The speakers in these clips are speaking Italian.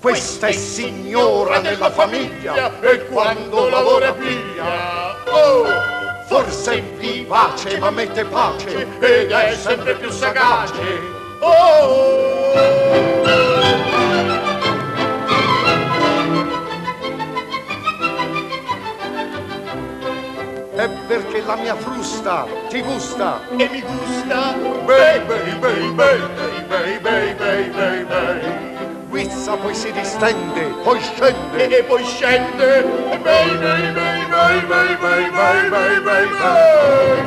Questa è signora nella famiglia e quando lavora piglia. Oh, forse è vivace ma mette pace ed è sempre più sagace. Oh! È perché la mia frusta ti gusta E mi gusta Bei, bei, bei, bei, bei, bei, bei, bei, bei. Guizza poi si distende, poi scende e poi scende E bei, bei, bei, bei, bei, bei, bei, bei, bei, bei.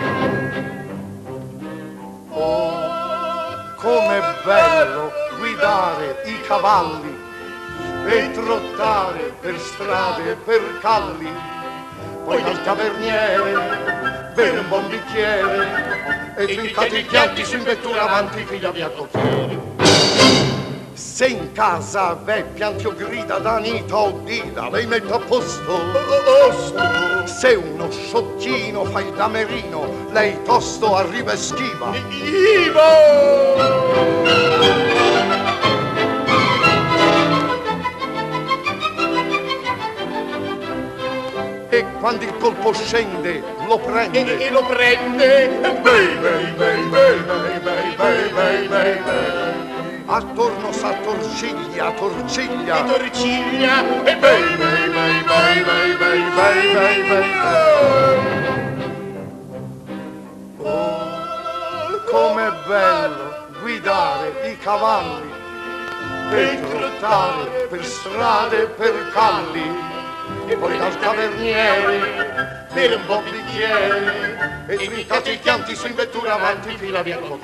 Oh, com'è bello guidare i cavalli e trottare per strade e per calli, poi dal taverniere bere un buon bicchiere e trincate i chianti su in vettura avanti figlia via cocchiere. Se in casa v'è pianti o grida d'anita o dida, lei mette a posto. Se uno sciottino fa il damerino, lei tosto arriva e schiva. E quando il colpo scende, lo prende. E lo prende. Attorno s'attorciglia, torciglia. E torciglia E Bei, bei, bei, bei, bei, bei, bei, bei, bei. Oh, com'è bello guidare i cavalli e trottare per strade e per calli e poi dal taverniere bere un buon bicchiere e trincate i chianti su in vettura avanti fila via con